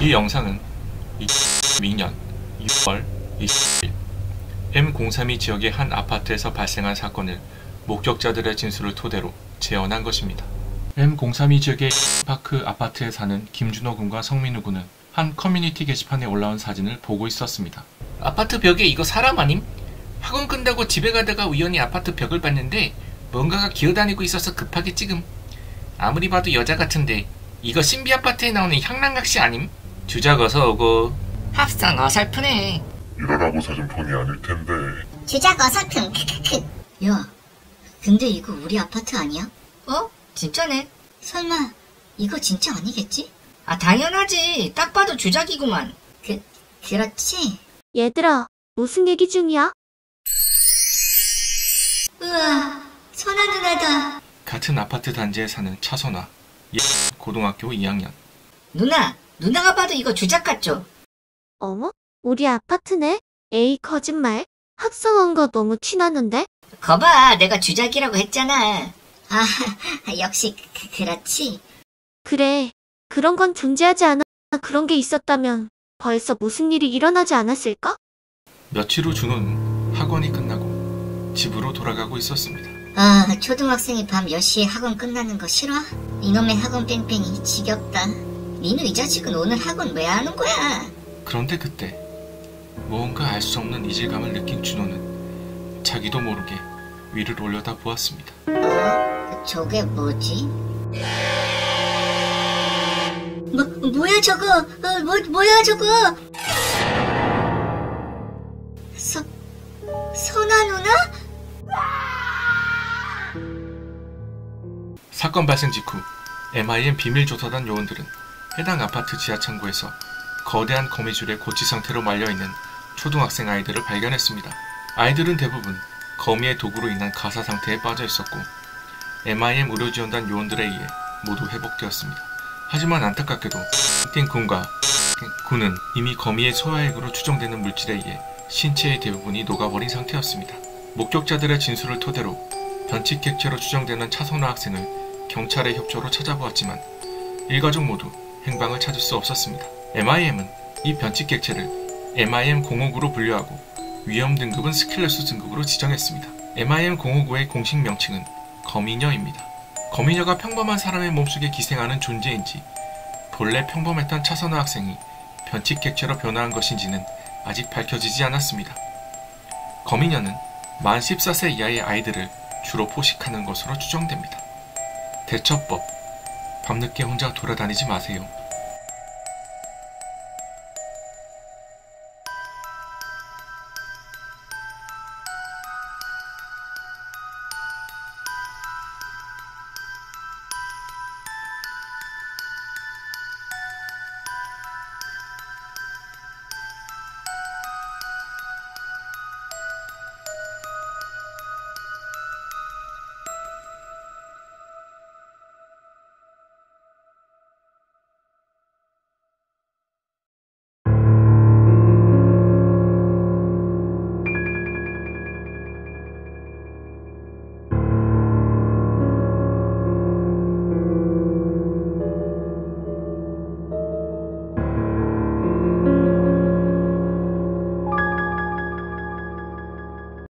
이 영상은 2002년 6월 20일 M032 지역의 한 아파트에서 발생한 사건을 목격자들의 진술을 토대로 재현한 것입니다. M032 지역의 파크 아파트에 사는 김준호 군과 성민우 군은 한 커뮤니티 게시판에 올라온 사진을 보고 있었습니다. 아파트 벽에 이거 사람 아님? 학원 끝나고 집에 가다가 우연히 아파트 벽을 봤는데 뭔가가 기어다니고 있어서 급하게 찍음. 아무리 봐도 여자 같은데 이거 신비 아파트에 나오는 향랑각시 아님? 주작 어서 오고. 합성 어설프네. 이러라고 사준 폰이 아닐 텐데 주작 어설픔 야 근데 이거 우리 아파트 아니야? 어? 진짜네. 설마 이거 진짜 아니겠지? 아, 당연하지. 딱 봐도 주작이구만. 그 그렇지? 얘들아, 무슨 얘기 중이야? 우와 선아 누나다 같은 아파트 단지에 사는 차선화, 고등학교 2학년. 누나, 누나가 봐도 이거 주작 같죠? 어머? 우리 아파트네? 에이, 거짓말. 합성한 거 너무 티나는데? 거봐, 내가 주작이라고 했잖아. 아 역시 그, 그렇지 그래. 그런 건 존재하지 않아. 그런 게 있었다면 벌써 무슨 일이 일어나지 않았을까? 며칠 후 준호는 학원이 끝나고 집으로 돌아가고 있었습니다. 아 초등학생이 밤 10시에 학원 끝나는 거 싫어? 이놈의 학원 뺑뺑이 지겹다 민우 이 자식은 오늘 학원 왜 안 온 거야? 그런데 그때 무언가 알 수 없는 이질감을 느낀 준호는 자기도 모르게 위를 올려다 보았습니다. 어? 저게 뭐지? 뭐, 뭐야 저거? 어, 뭐, 뭐야 저거? 서, 선아 누나? 사건 발생 직후 MIM 비밀조사단 요원들은 해당 아파트 지하창고에서 거대한 거미줄에 고치 상태로 말려있는 초등학생 아이들을 발견했습니다. 아이들은 대부분 거미의 독으로 인한 가사 상태에 빠져 있었고 MIM 의료지원단 요원들에 의해 모두 회복되었습니다. 하지만 안타깝게도 팀 군과 군은 이미 거미의 소화액으로 추정되는 물질에 의해 신체의 대부분이 녹아버린 상태였습니다. 목격자들의 진술을 토대로 변칙 객체로 추정되는 차선화 학생을 경찰의 협조로 찾아보았지만 일가족 모두 행방을 찾을 수 없었습니다. MIM은 이 변칙 객체를 MIM-059로 분류하고 위험 등급은 스킬레스 등급으로 지정했습니다. MIM-059의 공식 명칭은 거미녀입니다. 거미녀가 평범한 사람의 몸속에 기생하는 존재인지 본래 평범했던 차선화 학생이 변칙 객체로 변화한 것인지는 아직 밝혀지지 않았습니다. 거미녀는 만 14세 이하의 아이들을 주로 포식하는 것으로 추정됩니다. 대처법 밤늦게 혼자 돌아다니지 마세요.